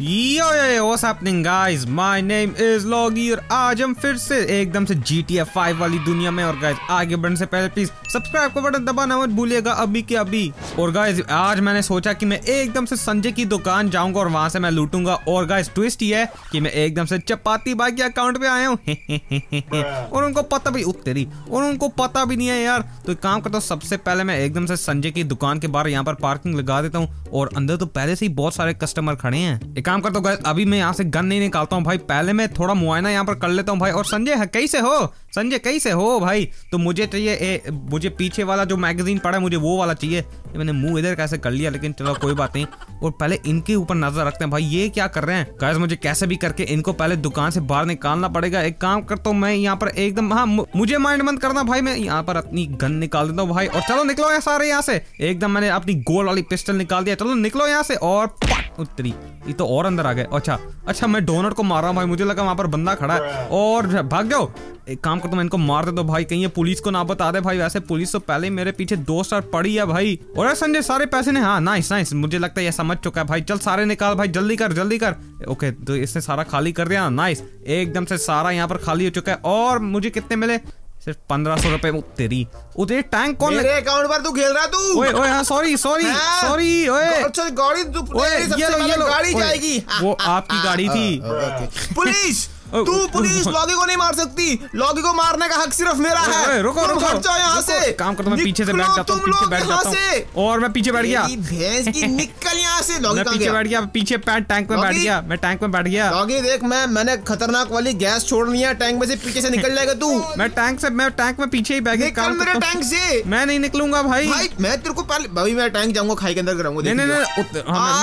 Yo yo happening guys my name is Loggy आज हम फिर से एकदम से GTA 5 वाली दुनिया में और गाइस आगे बढ़ने से पहले प्लीज़ सब्सक्राइब का बटन दबाना मत भूलिएगा अभी के अभी। और गाइस आज मैंने सोचा कि मैं एकदम से संजय की दुकान जाऊँगा और वहाँ से मैं लूटूँगा। और गाइस ट्विस्ट ये है कि मैं एकदम से चपाती बाई के अकाउंट पे आया हूँ। और उनको पता भी उतरी और उनको पता भी नहीं है यार। तो काम करता हूँ, सबसे पहले मैं एकदम से संजय की दुकान के बाहर यहाँ पर पार्किंग लगा देता हूँ। और अंदर तो पहले से ही बहुत सारे कस्टमर खड़े हैं। एक काम करता हूँ, अभी मैं यहाँ से गन नहीं निकालता हूँ भाई। पहले मैं थोड़ा मुआयना यहाँ पर कर लेता हूँ भाई। और संजय कैसे हो? संजय कैसे हो भाई? तो मुझे चाहिए ए, मुझे पीछे वाला जो मैगजीन पड़ा है मुझे वो वाला चाहिए। ये मैंने मुँह इधर कैसे कर लिया लेकिन चलो कोई बात नहीं। और पहले इनके ऊपर नज़र रखते हैं। भाई ये क्या कर रहे हैं? गैस मुझे कैसे भी करके इनको पहले दुकान से बाहर निकालना पड़ेगा। एक काम करता हूँ मैं यहाँ पर एकदम हाँ मुझे माइंड मंद करना भाई। मैं यहाँ पर अपनी गन निकाल देता हूँ भाई। और चलो निकलो यहाँ सारे यहाँ से। एकदम मैंने अपनी गोल वाली पिस्टल निकाल दिया। चलो निकलो यहाँ से। और उतरी। ये तो और अंदर आ गए। अच्छा अच्छा मैं डोनर को मार रहा हूँ भाई। मुझे लगा वहाँ पर बंदा खड़ा है। और भाग जाओ। एक काम करता मैं इनको मार दे दो भाई कहीं पुलिस को ना बता दे भाई वैसे पुलिस तो पहले ही मेरे पीछे दो स्टार पड़ी है भाई। और संजय सारे पैसे ने हाँ नाइस नाइस मुझे लगता है ये समझ चुका है भाई। चल सारे निकाल भाई जल्दी कर जल्दी कर। ओके तो इसने सारा खाली कर दिया नाइस एकदम से सारा यहाँ पर खाली हो चुका है और मुझे कितने मिले? सिर्फ़ पंद्रह सौ रुपए तेरी। उतरे टैंक कौन मेरे अकाउंट पर तू खेल रहा तू? ओए ओए हाँ सॉरी सॉरी सॉरी ओए। अच्छा गाड़ी तू ओए ये लो ये लो। गाड़ी जाएगी। वो आपकी गाड़ी थी। पुलिस! तू पुलिस लॉगी को नहीं मार सकती। लॉगी को मारने का हक सिर्फ़ मेरा है। रुको रुको। हट जाओ यहाँ से। काम करता मैं पीछे से बैठ जाता हूँ पीछे बैठ जाता हूँ। और मैं पीछे बैठ गया। भैंस की निकल यहाँ से। लॉगी पीछे बैठ गया पीछे पैट टैंक में बैठ गया मैं टैंक में बैठ गया। लॉगी देख मैं मैंने खतरनाक वाली गैस छोड़नी है टैंक में से पीछे से निकल जाएगा तू। मैं टैंक से मैं टैंक में पीछे ही बैठ गया मेरे टैंक से। मैं नहीं निकलूँगा भाई। मैं तेरे को पहले भाई मैं टैंक जाऊँगा खाई के अंदर कराऊँगा नहीं नहीं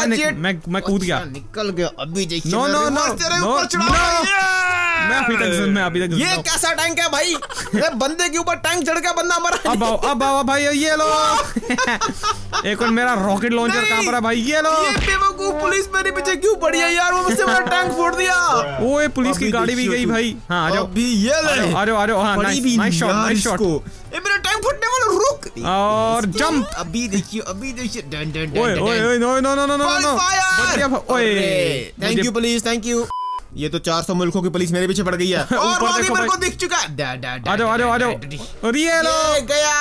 नहीं मैं मैं कूद गया। निकल गया अभी देखिए नो नो नो चढ़ा मैं अभी तक मैं अभी तक ये कैसा टैंक है भाई? बंदे के ऊपर टैंक चढ़ के बंदा मरा अब आओ अब आओ भाई ये लो। एक और मेरा रॉकेट लॉन्चर कहाँ पर है भाई? ये लो। ये बेवकूफ़ पुलिस मेरे पीछे क्यों पड़ी है यार? वो मुझसे मेरा टैंक फोड़ दिया। ओए पुलिस की गाड़ी भी गई भाई। हाँ आ जाओ। अभी ये ले। आ जाओ आ जाओ हाँ nice nice shot nice shot ये मेरा टैंक फटने वाला रुक। और जंप अभी देखिए अभी देखिए डन डन ओए ओए no no no no no no. ओए। Thank you police thank you ये तो 400 मुल्कों की पुलिस मेरे पीछे पड़ गई है। और आगे मेरे को दिख चुका है। आ जाओ आ जाओ आ जाओ और ये लो। गया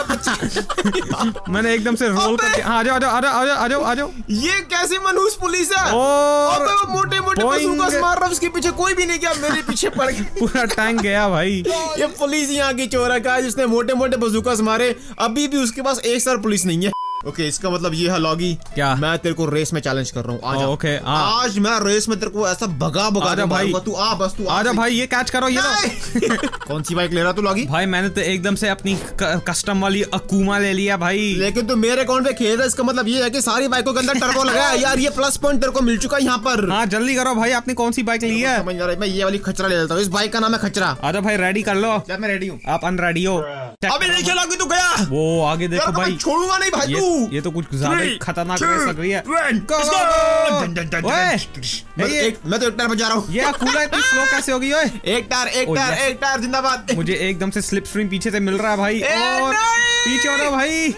मैंने एकदम से रोल करके आ जाओ आ जाओ आ जाओ आ जाओ आ जाओ ये कैसी मनहूस पुलिस है? और मोटे मोटे बंदूक मार रहा उसके पीछे कोई भी नहीं गया मेरे पीछे पड़ गया। पूरा टैंक गया भाई। ये पुलिस यहाँ की चोर है जिसने मोटे मोटे बजूकास मारे। अभी भी उसके पास एक सर पुलिस नहीं है। ओके okay, इसका मतलब ये है लॉगी क्या? मैं तेरे को रेस में चैलेंज कर रहा हूँ। आज। ओके आज मैं रेस में तेरे को ऐसा भगा भगा आजा भाई। तू आ बस तू आजा भाई ये कैच करो ये लो। कौन सी बाइक ले रहा तू लॉगी भाई मैंने तो एकदम से अपनी कस्टम वाली अकूमा ले लिया भाई। लेकिन तू मेरे अकाउंट पे खेल रहा इसका मतलब ये है की सारी बाइकों के अंदर टर्बो लगा है। यार ये प्लस पॉइंट तेरे को मिल चुका है यहाँ पर। हाँ जल्दी करो भाई आपने कौन सी बाइक ली है? मैं ये वाली खचरा ले लेता हूँ। इस बाइक का नाम है खचरा। आजा भाई रेडी कर लो। मैं रेडी हूँ। आप अनरेडी हो। अभी नहीं खेला तू गया। वो आगे देखो भाई। छोड़ूँगा नहीं भाई तू। ये तो कुछ ज़्यादा खतरनाक रेस लग रही है मैं तो एक टायर पर जा रहा हूँ ये कूला इतनी स्लो कैसे होगी ओए एक टायर एक टायर एक टायर जिंदाबाद मुझे एकदम से स्लिप स्ट्रीम पीछे से मिल रहा है भाई और पीछे हो रहा भाई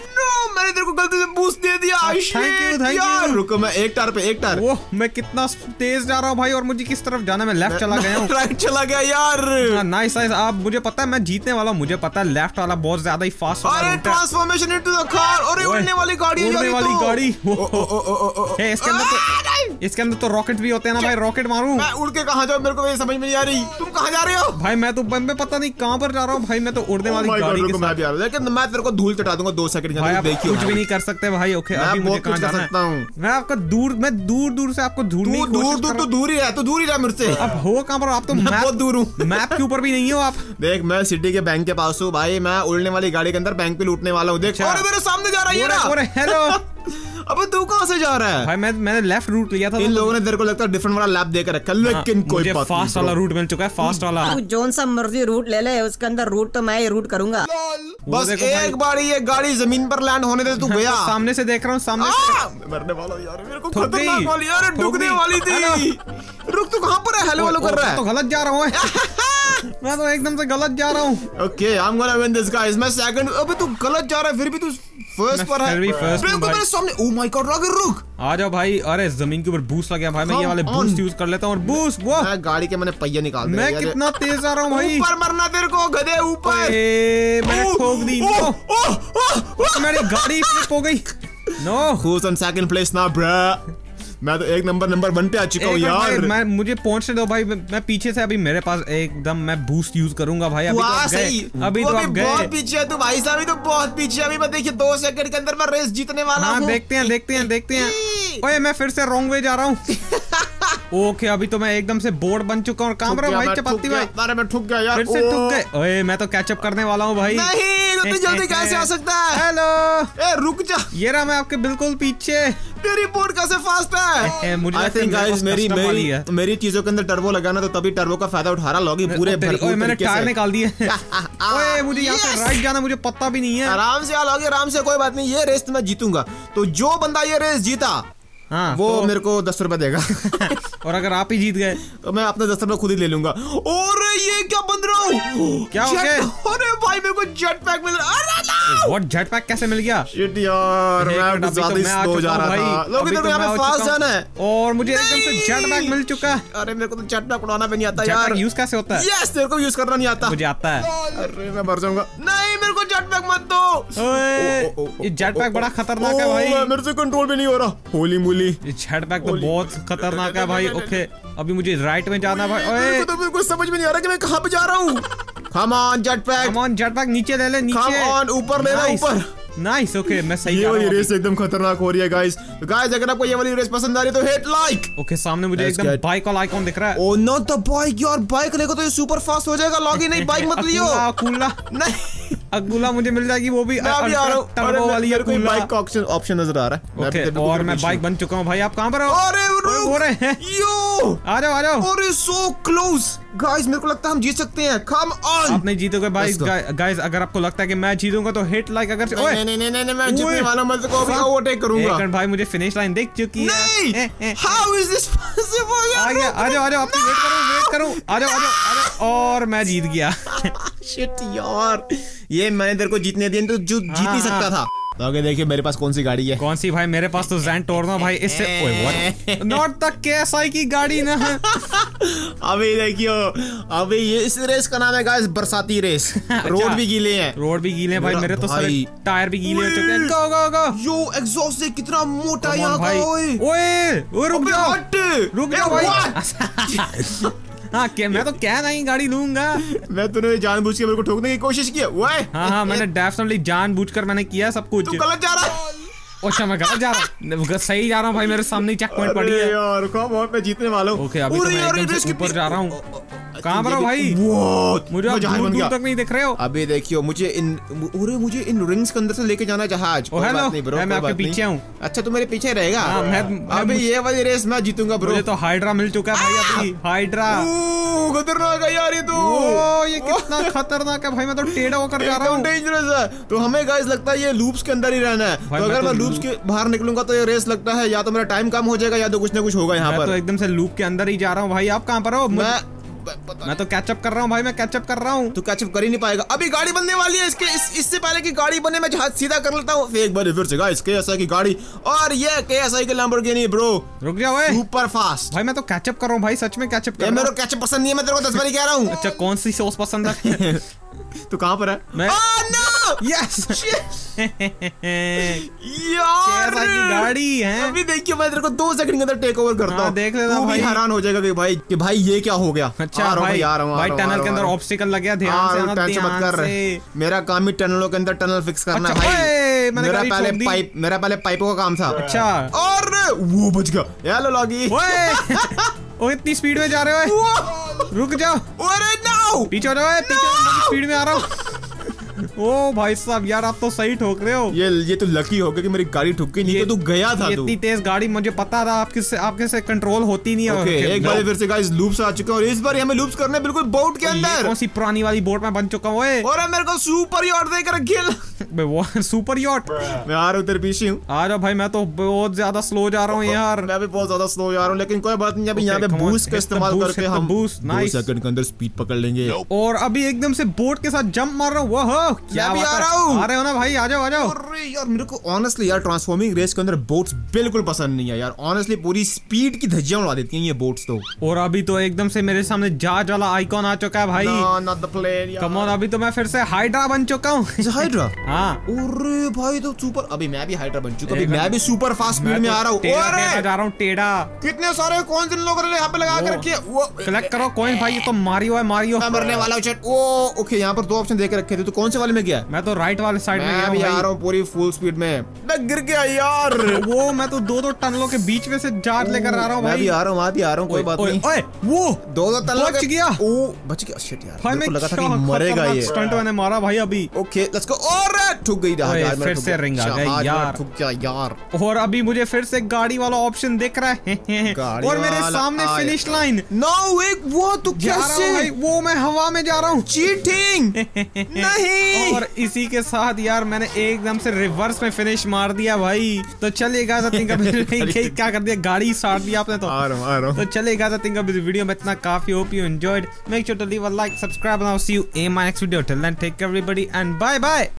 मैंने तेरे को गलती से बूस्ट दे दिया थैंक यू थैंक यू रुको मैं एक टायर पे एक टायर वो मैं कितना तेज जा रहा हूँ भाई और मुझे किस तरफ़ जाना मैं लेफ़्ट चला गया हूँ राइट चला गया यार नाइस नाइस आप मुझे पता है मैं जीतने वाला हूँ मुझे पता है लेफ़्ट वाला बहुत ज़्यादा ही fast transformation into the car और उड़ने वाली गाड़ी उड़ने वाली गाड़ी। इसके अंदर तो इसके अंदर तो रॉकेट भी होते हैं ना भाई रॉकेट मारू। मैं उड़ के कहाँ जाऊँ? मेरे को समझ में नहीं आ रही। तुम कहाँ जा रहे हो? भाई मैं तो मैं पता नहीं कहाँ पर जा रहा हूँ। भाई मैं तो उड़ने वाली गाड़ी के साथ मैं भी आ रहा लेकिन मैं तेरे को धूल चटा दूँगा 2 सेकंड आप कुछ भी नहीं कर सकते भाई ओके अभी मुझे कहाँ जाना है। मैं आपका दूर मैं दूर दूर से आपको की दूर दूर तो दूर ही है तो दूर ही रहा मुझसे अब हो कहाँ पर आप तो बहुत दूर हूँ। मैप के ऊपर भी नहीं हो आप। देख मैं सिटी के बैंक के पास हूँ भाई। मैं उड़ने वाली गाड़ी के अंदर बैंक पे लूटने वाला हूँ। देख मेरे सामने जा रहा है ये हेलो अबे तू कहाँ से जा रहा है? भाई मैं मैंने लेफ़्ट रूट लिया था इन लोगों ने तेरे को लगता है डिफरेंट वाला लैब देकर रखा लेकिन हाँ, कोई मुझे फास्ट वाला रूट मिल चुका है फास्ट वाला। तू जोन सा मर्ज़ी रूट ले ले उसके अंदर रूट तो मैं ही रूट करूँगा। बस एक बार ये गाड़ी ज़मीन पर लैंड होने दे तू गया तो सामने से देख रहा हूँ सामने से मरने वाला यार मेरे को खतरनाक वाली यार डूबने वाली थी। रुक तू कहाँ पर है? हेलो हेलो कर रहा है। तो गलत जा रहा हूँ मैं। तो एकदम से गलत जा रहा हूँ। Okay I am gonna win this guys मैं सेकंड अबे तू गलत जा रहा है फिर भी तू फ़र्स्ट पर है। फ़र्स्ट बिल्कुल मेरे सामने ओ माय गॉड रुक रुक आ जाओ भाई अरे ज़मीन के ऊपर बूस्ट लग गया भाई मैं ये वाले बूस्ट यूज़ कर लेता हूँ और बूस्ट वो मैं गाड़ी के मैंने पहिया निकाल दिया मैं कितना तेज आ रहा हूँ भाई। ऊपर मरना तेरे को गधे ऊपर। ए, मैंने ठोक दी। ओ ओह, ओह। मेरी गाड़ी फ्लिप हो गई। No who is on second place now bruh? मैं तो एक नंबर नंबर वन पे आ चुका हूँ यार। मैं मुझे पहुँचने दो भाई मैं पीछे से अभी मेरे पास एकदम मैं बूस्ट यूज़ करूँगा भाई अभी तो आप गए अभी तो आप गए। बहुत पीछे है तू भाई साहब अभी तो बहुत पीछे है। अभी मैं देखिए दो सेकंड के अंदर मैं रेस जीतने वाला हाँ हूँ। देखते हैं देखते हैं देखते हैं। ओए मैं फिर से रॉन्ग वे जा रहा हूँ। ओके अभी तो मैं एकदम से बोर्ड बन चुका हूँ काम रहा भाई चपाती भाई। अरे मैं ठुक गया यार फिर से ठुक गए। ओए मैं तो कैचअप करने वाला हूँ भाई। नहीं तो तू जल्दी कैसे आ सकता है? हेलो ए रुक जा। ये रहा मैं आपके बिल्कुल पीछे। तेरी बोर्ड कैसे फास्ट है? मुझे आई थिंक गाइस मेरी मेरी मेरी चीज़ों के अंदर टर्बो लगाना तो तभी टर्बो का फ़ायदा उठा रहा लॉगी पूरे ओए मैंने टायर निकाल दिए। ओए मुझे यहाँ से राइट जाना मुझे पता भी नहीं है। आराम से आ लॉगी आराम से कोई बात नहीं ये रेस तो मैं जीतूँगा। तो जो बंदा ये रेस जीता हाँ वो तो- मेरे को दस रुपए देगा। और अगर आप ही जीत गए? तो मैं अपने दस रुपए खुद ही ले लूँगा। और ये क्या बन रहा? हूँ क्या हो गया? अरे भाई मेरे को जेट पैक मिल रहा अरे व्हाट जेट पैक कैसे मिल गया? शिट यार मैं तो ज़्यादा ही स्लो जा रहा भाई। था लोग इधर तो यहाँ पे फास्ट जाना है। और मुझे एकदम से जेट पैक मिल चुका। है अरे मेरे को तो जेट पैक उड़ाना भी नहीं आता यार। यूज़ कैसे होता है? यस तेरे को यूज़ करना नहीं आता। मुझे आता है। अरे मैं मर जाऊँगा। नहीं मेरे को जेट पैक मत दो। ये जेट पैक बड़ा खतरनाक है भाई। मेरे से कंट्रोल भी नहीं हो रहा। होली मूली ये जेट पैक तो बहुत खतरनाक है भाई ओके। अभी मुझे राइट में जाना है भाई। ओए। को तो बिल्कुल समझ में नहीं आ रहा कि मैं कहाँ पे जा रहा हूँ। Come on jetpack come on jetpack नीचे ले ले नीचे। कम ऑन ऊपर ले ले ऊपर। नाइस ओके मैं सही ये वाली रेस एकदम खतरनाक हो रही है गाइस तो गाइस अगर आपको ये वाली रेस पसंद आ रही है तो हिट लाइक ओके सामने मुझे एकदम बाइक वाला आइकॉन दिख रहा है। ओ नॉट द बाइक यार। बाइक लेको तो ये सुपर फास्ट हो जाएगा। लॉगी नहीं बाइक मत लियो। अकुला अकुला नहीं। अकुला मुझे मिल जाएगी वो भी मैं अभी आ रहा हूँ। टर्बो वाली बाइक का ऑप्शन ऑप्शन नज़र आ रहा है। ओके और मैं बाइक बन चुका हूँ भाई आप कहाँ पर हो? अरे ओए, हो रहे हैं। यो! आ जाओ आ जाओ। अरे सो क्लोज गाइस मेरे को लगता है हम जीत सकते हैं। कम ऑन आप नहीं जीतोगे भाई गाइस अगर आपको लगता है कि मैं जीतूँगा तो हिट लाइक अगर ओए! नहीं नहीं नहीं नहीं मैं जीतने वाला मैं तेरे को अभी ओवरटेक करूँगा। एक मिनट भाई मुझे फिनिश लाइन दिख चुकी है। नहीं! हाउ इज़ दिस पॉसिबल आ गया आ जाओ आ जाओ आपकी वेट करो वेट करो। आ जाओ आ जाओ और मैं जीत गया। शिट यार। ये मैंने तेरे को जीतने दिए तो जो जीत हाँ, नहीं सकता था। तो आगे देखिए मेरे पास कौन सी गाड़ी है? कौन सी भाई? मेरे पास तो जैन टोरनो भाई इससे नॉट द केएसआई की गाड़ी ना। अभी देखियो अभी ये इस रेस का नाम है गाइस बरसाती रेस रोड भी गीले हैं। रोड भी गीले हैं भाई मेरे तो सारे टायर भी गीले हो चुके हैं। गो गो गो यो एग्जॉस्ट से कितना मोटा यहाँ का ओए। ओए रुक जाओ। रुक जाओ भाई? हाँ क्या मैं तो क्या नहीं गाड़ी लूँगा। मैं तूने जानबूझ के मेरे को ठोकने की कोशिश की है। हाँ हाँ मैंने डेफिनेटली जानबूझकर मैंने किया सब कुछ। तू गलत जा रहा अच्छा मैं गलत जा रहा हूँ? सही जा रहा हूँ भाई मेरे सामने चेक पॉइंट पड़ी है। यार मैं जीतने वाला हूँ। ओके अभी तो मैं एकदम से ऊपर जा रहा हूँ। कहाँ पर हो भाई? मुझे आप दूर दूर तक नहीं दिख रहे हो। अभी देखियो मुझे इन अरे मुझे इन रिंग्स के अंदर से लेके जाना जहाज़। ओ, हेलो, मैं आपके पीछे हूँ। अच्छा तू मेरे पीछे रहेगा? हाँ, अभी ये वाली रेस मैं जीतूँगा ब्रो। मुझे तो हाइड्रा मिल चुका है भाई अभी हाइड्रा। खतरनाक है यार ये तो। ओ ये कितना खतरनाक है भाई मैं तो टेढ़ा होकर जा रहा हूँ। डेंजरस है। तो हमें गाइस लगता है ये लूप्स के अंदर ही रहना है। तो अगर तो मैं लूप्स के बाहर निकलूँगा तो ये रेस लगता है या तो मेरा टाइम कम हो जाएगा या तो कुछ ना कुछ होगा यहाँ मैं तो पर एकदम से लूप के अंदर ही जा रहा हूँ भाई। आप कहाँ पर हो? मैं मैं तो कैचअप कर रहा हूँ भाई मैं कैचअप कर रहा हूँ। तू कैचअप कर ही नहीं पाएगा। अभी गाड़ी बनने वाली है इसके इस, इससे पहले की गाड़ी बने मैं जहाज़ सीधा कर लेता हूँ। एक बार फिर से गाइस केएसआई की गाड़ी। और ये केएसआई की लैम्बोर्गिनी ब्रो रुक जाओ सुपर फास्ट भाई मैं तो कैचअप कर रहा हूँ भाई सच में कैचअप कर मेरे को कैचअप पसंद नहीं है मैं तेरे को दस बार कह रहा हूँ। हूँ अच्छा कौन सी सॉस पसंद है? तू कहाँ पर है? मैं- यस यार! गाड़ी है? अभी देखिए मैं तेरे को दो सेकंड के अंदर टेक ओवर करता हाँ, हूँ। देख लेना भाई। हैरान हो जाएगा कि भाई कि भाई ये क्या हो गया? अच्छा आ रहा भाई आ रहा भाई टनल के अंदर। ऑब्स्टिकल लग गया ध्यान हाँ, से टेंशन मत ध्यान कर। से। मेरा काम ही टनलों के अंदर टनल फिक्स करना है भाई। मेरा पहले। पाइप मेरा पहले पाइपों का काम था। अच्छा। और वो बच गया। Hello Loggy. ओए! ओ इतनी स्पीड में जा रहे हो रुक जाओ। अरे नो पीछे हो जाओ पीछे स्पीड में आ रहा हूँ। ओ भाई साहब यार आप तो सही ठोक रहे हो। ये ये तो लकी हो गया कि मेरी गाड़ी ठुक गई नहीं तो तू गया था इतनी तेज गाड़ी मुझे पता था आपके से आपके से कंट्रोल होती नहीं है Okay, एक बार फिर से गाइस लूप्स आ चुके हैं और इस बार हमें लूप्स करने बिल्कुल बोट के अंदर। कौन सी पुरानी वाली बोट में बन चुका हूँ ओए। और मेरे को सुपर यॉट देकर खेल बे वो सुपर यॉट मैं आ रहा हूँ तेरे पीछे हूँ। आ जाओ भाई मैं तो बहुत ज़्यादा स्लो जा रहा हूँ यार। मैं भी बहुत ज़्यादा स्लो जा रहा हूँ लेकिन कोई बात नहीं अभी यहाँ पे बूस्ट का इस्तेमाल करके हम nice. सेकंड के अंदर स्पीड पकड़ लेंगे। और अभी एकदम से बोट के साथ जंप मार रहा हूँ क्या भी आ रहा हूँ। आ रहे हो ना भाई? आ जाओ आ जाओ। अरे यार मेरे को ऑनेस्टली यार ट्रांसफॉर्मिंग रेस के अंदर बोट्स बिल्कुल पसंद नहीं है यार। ऑनेस्टली पूरी स्पीड की धज्जियाँ उड़ा देती हैं ये बोट्स तो। और अभी तो एकदम से मेरे सामने जहाज़ वाला आइकॉन आ चुका है भाई। कम ऑन अभी तो मैं फिर से हाइड्रा बन चुका हूँ। हाइड्रा हाँ। अरे भाई तो सुपर अभी मैं भी हाइड्रा बन चुका मैं भी सुपर फास्ट स्पीड में तो आ रहा हूँ। जा रहा हूँ टेढ़ा। कितने सारे कौन से लोग यहाँ पे लगा के वो। रखे कलेक्ट करो कॉइन भाई ये तो मारियो है मारियो। मरने वाला ओ ओके यहाँ पर दो ऑप्शन दे के रखे थे तो कौन से वाले में गया मैं तो राइट वाले साइड में गया भी आ रहा हूँ पूरी फुल स्पीड में। मैं गिर गया यार। वो मैं तो दो दो टनलों के बीच में से जहाज़ लेकर आ रहा हूँ मैं भी भाई आ रहा हूँ वहाँ भी आ रहा हूँ कोई बात नहीं। ओए, वो दो दो तल्ला बच गया। ओ बच गया। शिट यार भाई मैं लगा था कि मरेगा ये। स्टंट मैंने मारा भाई अभी। ओके लेट्स गो और ठुक गई यार फिर से रिंग आ गई, यार। ठुक गया यार। और अभी मुझे फिर से गाड़ी वाला ऑप्शन दिख रहा है। और मेरे सामने फिनिश लाइन नो एक वो तो भाई कैसे? वो मैं हवा में जा रहा हूँ। चीटिंग नहीं और इसी के साथ यार मैंने एकदम से रिवर्स में फिनिश मार दिया भाई। तो चलेगा क्या कर दिया? गाड़ी साड़ दिया आपने तो। आ रहा आ रहा तो चलेगा वीडियो में इतना काफ़ी hope you enjoyed make sure to leave a like subscribe now see you in my next video till then take care everybody and bye bye